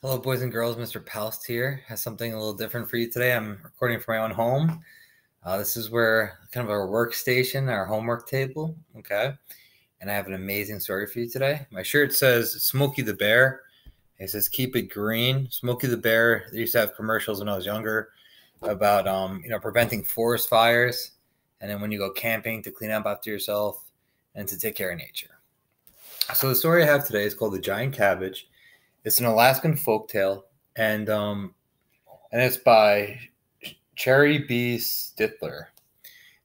Hello, boys and girls. Mr. Poust here has something a little different for you today. I'm recording from my own home. Uh, this is where kind of our workstation, our homework table. Okay. And I have an amazing story for you today. My shirt says Smokey the Bear. It says keep it green. Smokey the Bear, they used to have commercials when I was younger about um, you know, preventing forest fires. And then when you go camping to clean up after yourself and to take care of nature. So the story I have today is called The Giant Cabbage it's an Alaskan folktale, and um, and it's by Cherie B. Stihler.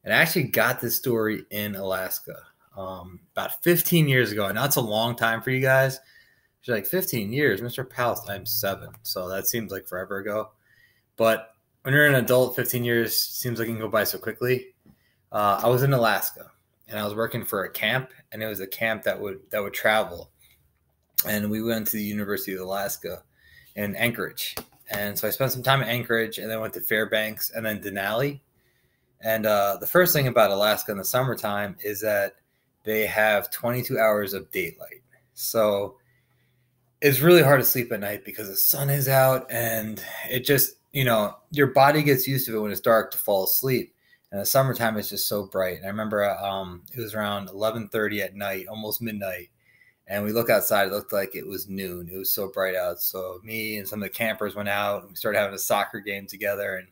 And I actually got this story in Alaska um, about 15 years ago. And it's a long time for you guys. She's like 15 years, Mr. Poust. I'm seven, so that seems like forever ago. But when you're an adult, 15 years seems like it can go by so quickly. Uh, I was in Alaska, and I was working for a camp, and it was a camp that would that would travel and we went to the University of Alaska in Anchorage. And so I spent some time in Anchorage and then went to Fairbanks and then Denali. And uh, the first thing about Alaska in the summertime is that they have 22 hours of daylight. So it's really hard to sleep at night because the sun is out and it just, you know, your body gets used to it when it's dark to fall asleep. And the summertime is just so bright. And I remember um, it was around 11:30 at night, almost midnight, and we look outside. It looked like it was noon. It was so bright out. So me and some of the campers went out and we started having a soccer game together and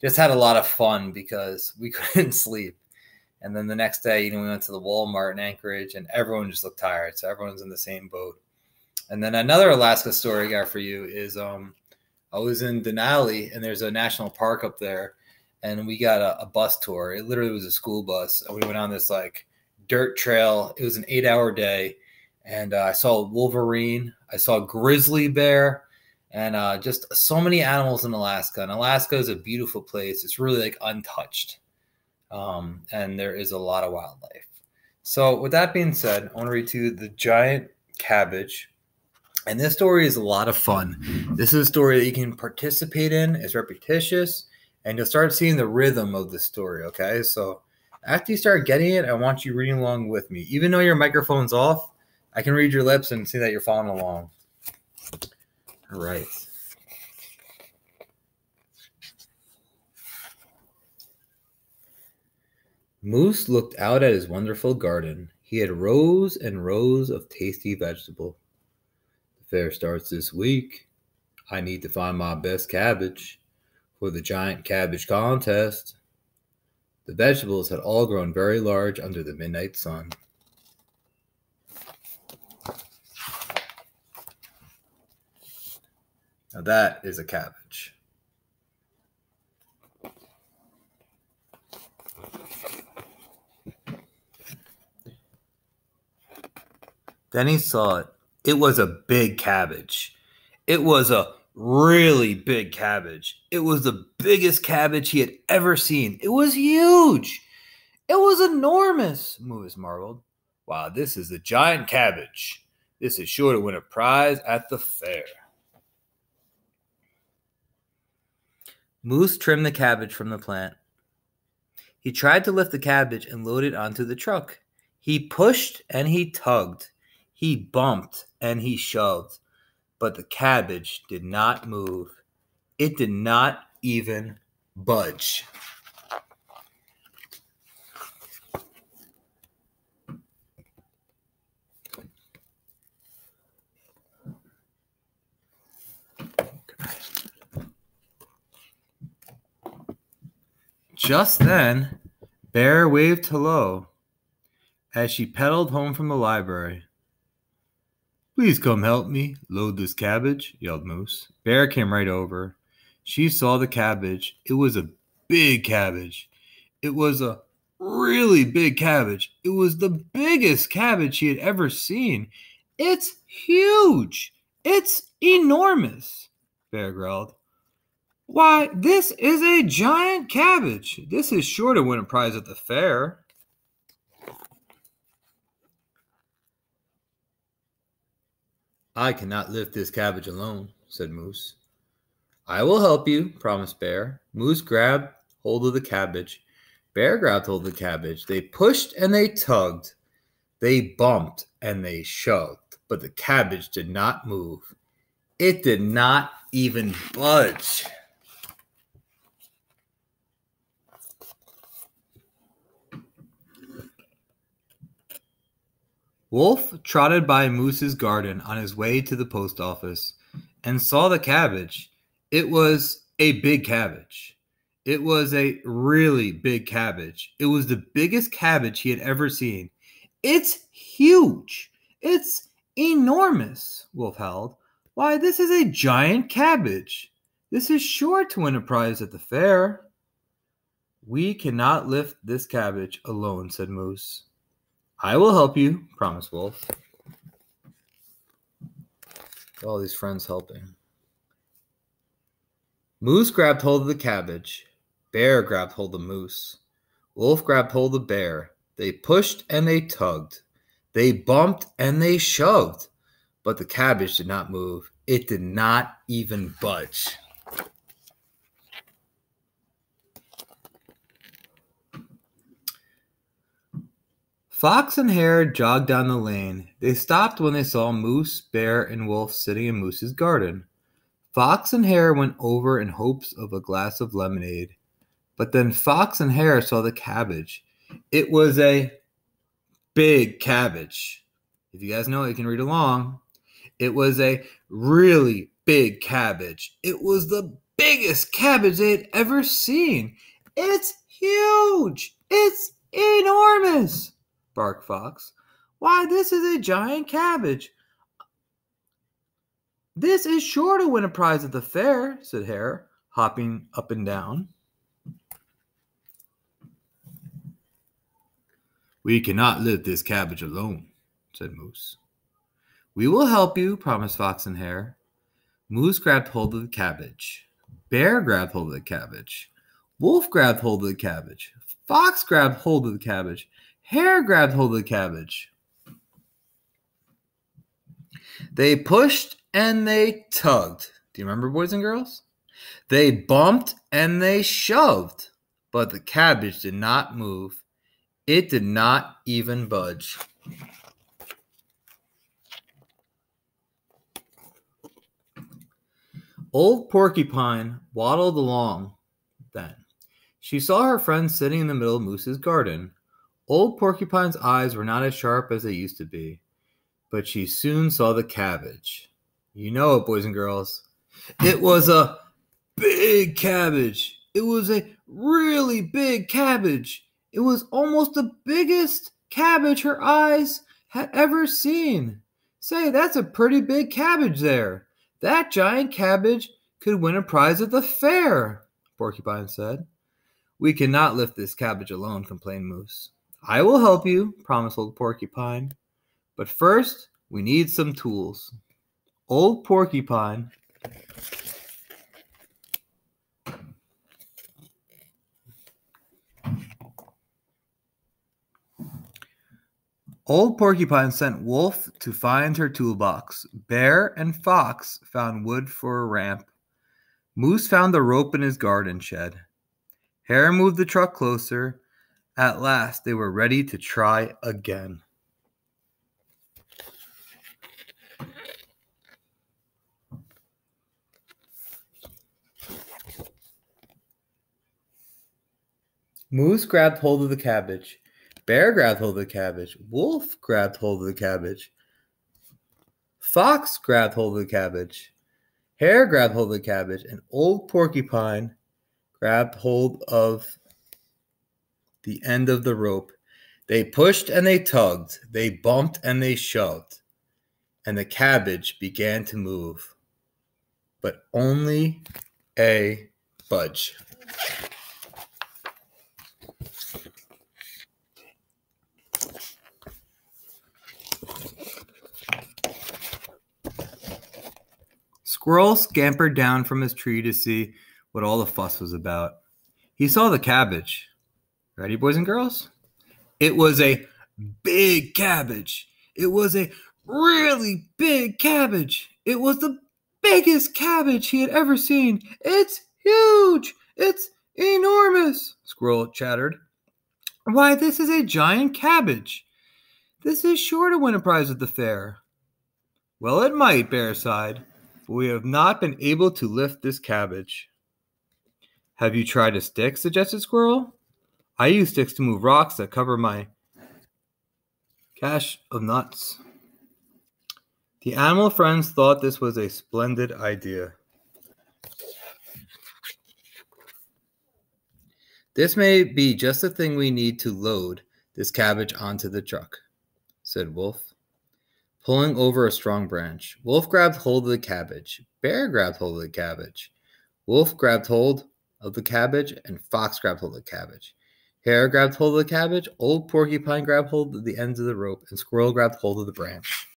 just had a lot of fun because we couldn't sleep. And then the next day, you know, we went to the Walmart in Anchorage and everyone just looked tired. So everyone's in the same boat. And then another Alaska story I got for you is um, I was in Denali and there's a national park up there and we got a, a bus tour. It literally was a school bus. And we went on this like dirt trail. It was an eight hour day and uh, I saw a Wolverine. I saw grizzly bear, and uh, just so many animals in Alaska. And Alaska is a beautiful place. It's really like untouched, um, and there is a lot of wildlife. So, with that being said, I want to read to you the giant cabbage. And this story is a lot of fun. This is a story that you can participate in. It's repetitious, and you'll start seeing the rhythm of the story. Okay, so after you start getting it, I want you reading along with me, even though your microphone's off I can read your lips and see that you're following along. All right. Moose looked out at his wonderful garden. He had rows and rows of tasty vegetable. The fair starts this week. I need to find my best cabbage for the giant cabbage contest. The vegetables had all grown very large under the midnight sun. Now that is a cabbage. Then he saw it. It was a big cabbage. It was a really big cabbage. It was the biggest cabbage he had ever seen. It was huge. It was enormous, Moose marveled. Wow, this is a giant cabbage. This is sure to win a prize at the fair. Moose trimmed the cabbage from the plant. He tried to lift the cabbage and load it onto the truck. He pushed and he tugged. He bumped and he shoved. But the cabbage did not move. It did not even budge. Just then, Bear waved hello as she pedaled home from the library. Please come help me load this cabbage, yelled Moose. Bear came right over. She saw the cabbage. It was a big cabbage. It was a really big cabbage. It was the biggest cabbage she had ever seen. It's huge. It's enormous, Bear growled. Why, this is a giant cabbage. This is sure to win a prize at the fair. I cannot lift this cabbage alone, said Moose. I will help you, promised Bear. Moose grabbed hold of the cabbage. Bear grabbed hold of the cabbage. They pushed and they tugged. They bumped and they shoved, but the cabbage did not move. It did not even budge. Wolf trotted by Moose's garden on his way to the post office and saw the cabbage. It was a big cabbage. It was a really big cabbage. It was the biggest cabbage he had ever seen. It's huge. It's enormous, Wolf howled. Why, this is a giant cabbage. This is sure to win a prize at the fair. We cannot lift this cabbage alone, said Moose. I will help you, promised Wolf. All these friends helping. Moose grabbed hold of the cabbage. Bear grabbed hold of the Moose. Wolf grabbed hold of the Bear. They pushed and they tugged. They bumped and they shoved. But the cabbage did not move. It did not even budge. Fox and Hare jogged down the lane. They stopped when they saw Moose, Bear, and Wolf sitting in Moose's garden. Fox and Hare went over in hopes of a glass of lemonade. But then Fox and Hare saw the cabbage. It was a big cabbage. If you guys know, it, you can read along. It was a really big cabbage. It was the biggest cabbage they had ever seen. It's huge. It's enormous barked Fox. Why, this is a giant cabbage. This is sure to win a prize at the fair, said Hare, hopping up and down. We cannot lift this cabbage alone, said Moose. We will help you, promised Fox and Hare. Moose grabbed hold of the cabbage. Bear grabbed hold of the cabbage. Wolf grabbed hold of the cabbage. Fox grabbed hold of the cabbage. Hare grabbed hold of the cabbage. They pushed and they tugged. Do you remember, boys and girls? They bumped and they shoved, but the cabbage did not move. It did not even budge. Old Porcupine waddled along then. She saw her friend sitting in the middle of Moose's garden. Old Porcupine's eyes were not as sharp as they used to be, but she soon saw the cabbage. You know it, boys and girls. It was a big cabbage. It was a really big cabbage. It was almost the biggest cabbage her eyes had ever seen. Say, that's a pretty big cabbage there. That giant cabbage could win a prize at the fair, Porcupine said. We cannot lift this cabbage alone, complained Moose. I will help you, promised old Porcupine. But first, we need some tools. Old Porcupine Old Porcupine sent Wolf to find her toolbox. Bear and Fox found wood for a ramp. Moose found the rope in his garden shed. Hare moved the truck closer, at last they were ready to try again. Moose grabbed hold of the cabbage. Bear grabbed hold of the cabbage. Wolf grabbed hold of the cabbage. Fox grabbed hold of the cabbage. Hare grabbed hold of the cabbage. And old porcupine grabbed hold of the end of the rope. They pushed and they tugged, they bumped and they shoved, and the cabbage began to move, but only a budge. Squirrel scampered down from his tree to see what all the fuss was about. He saw the cabbage, Ready, boys and girls? It was a big cabbage. It was a really big cabbage. It was the biggest cabbage he had ever seen. It's huge. It's enormous, Squirrel chattered. Why, this is a giant cabbage. This is sure to win a prize at the fair. Well, it might, Bear sighed. but we have not been able to lift this cabbage. Have you tried a stick? suggested Squirrel. I use sticks to move rocks that cover my cache of nuts. The animal friends thought this was a splendid idea. This may be just the thing we need to load this cabbage onto the truck, said Wolf, pulling over a strong branch. Wolf grabbed hold of the cabbage. Bear grabbed hold of the cabbage. Wolf grabbed hold of the cabbage, and Fox grabbed hold of the cabbage. Hare grabbed hold of the cabbage, Old Porcupine grabbed hold of the ends of the rope, and Squirrel grabbed hold of the branch.